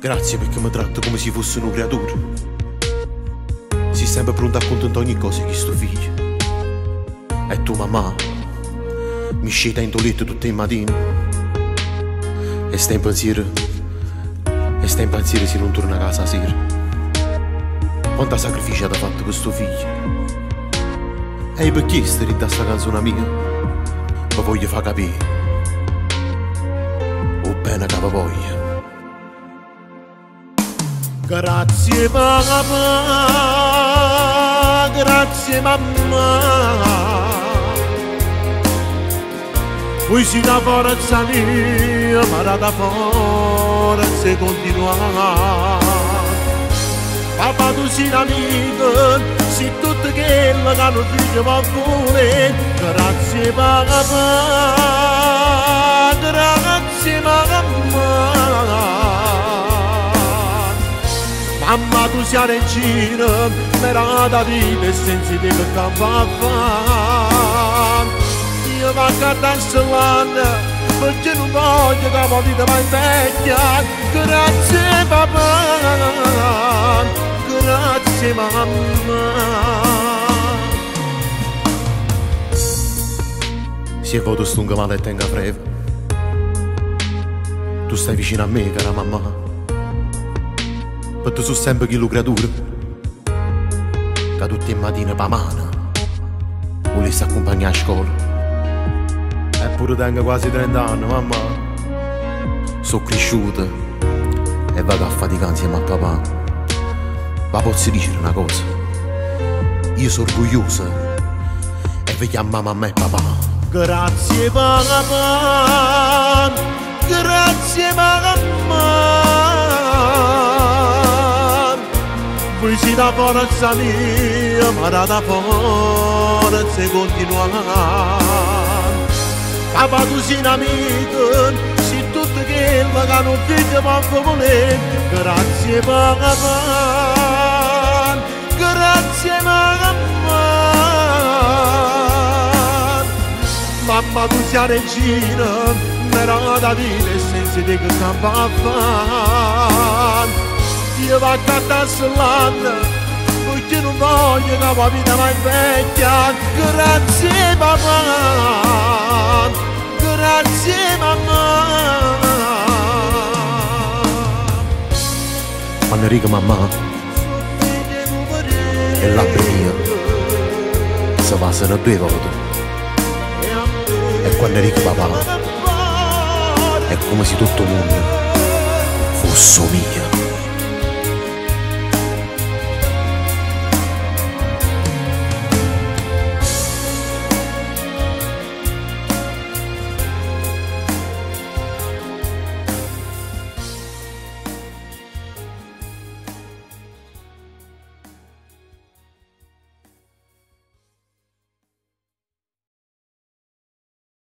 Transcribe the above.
Grazie perché mi tratto come se fosse una creatura. Sei sempre pronto a contentare ogni cosa che sto figlio. E tu mamma mi sceta in letto tutte le mattine. E stai in pensiero. E stai in pensiero se non torna a casa sera. Quanta sacrificio ha fatto questo figlio. E perché stai da sta canzone mia? Ma voglio far capire. O bene che voglio. Grazie papà, grazie mamma. Voi si da forza mia, ma da forza continuare. Papà tu sei l'amico, sei tutto quello che hanno figlio va pure. Grazie papà, grazie mamma. Mamma tu sei regina, merata vita e senza di che campo a fare. Io vado a danzare, perché non voglio che la vita va invecchia. Grazie papà, grazie mamma. Se è voto stunga male e tenga breve, tu stai vicino a me, cara mamma perché sono sempre chi lo creatura che tutte le mattine pa mano volesse accompagnare a scuola eppure tengo quasi 30 anni mamma. Sono cresciuta e vado a faticare insieme a papà. Ma posso dire una cosa? Io sono orgogliosa e vi chiamo mamma e papà. Grazie papà Voi si da forza mia, ma da forza continuare. Papà tu sei un amico, sei tutto quello che non figlio manco volente. Grazie papà, grazie mamma. Mamma tu sei regina, mera da vita e senza di che campo a vado a danzare perché non voglio che la vita va invecchia. Grazie papà, grazie mamma. Quando Enrico mamma e labbra mia si passano due volte e quando Enrico papà è come se tutto il mondo fosse mio